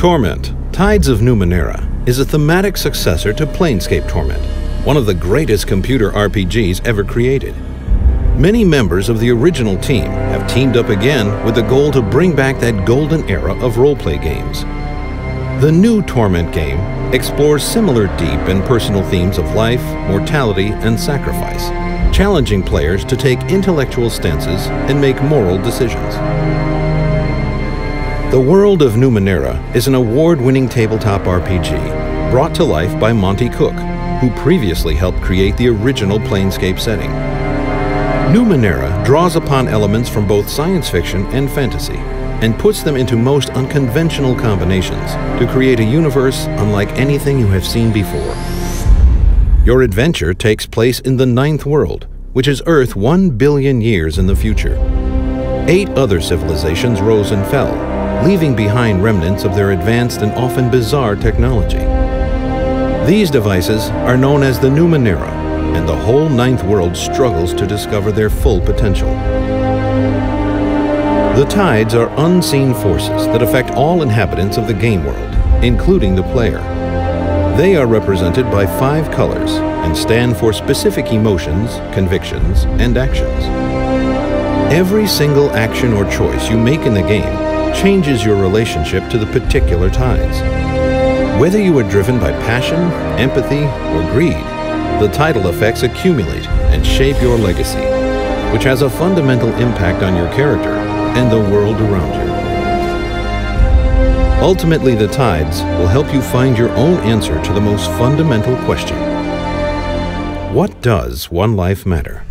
Torment, Tides of Numenera is a thematic successor to Planescape Torment, one of the greatest computer RPGs ever created. Many members of the original team have teamed up again with the goal to bring back that golden era of roleplay games. The new Torment game explores similar deep and personal themes of life, mortality, and sacrifice, challenging players to take intellectual stances and make moral decisions. The World of Numenera is an award-winning tabletop RPG brought to life by Monte Cook, who previously helped create the original Planescape setting. Numenera draws upon elements from both science fiction and fantasy and puts them into most unconventional combinations to create a universe unlike anything you have seen before. Your adventure takes place in the Ninth World, which is Earth one billion years in the future. Eight other civilizations rose and fell, leaving behind remnants of their advanced and often bizarre technology. These devices are known as the Numenera, and the whole Ninth World struggles to discover their full potential. The tides are unseen forces that affect all inhabitants of the game world, including the player. They are represented by five colors and stand for specific emotions, convictions, and actions. Every single action or choice you make in the game changes your relationship to the particular tides. Whether you are driven by passion, empathy, or greed, the tidal effects accumulate and shape your legacy, which has a fundamental impact on your character and the world around you. Ultimately, the tides will help you find your own answer to the most fundamental question. What does one life matter?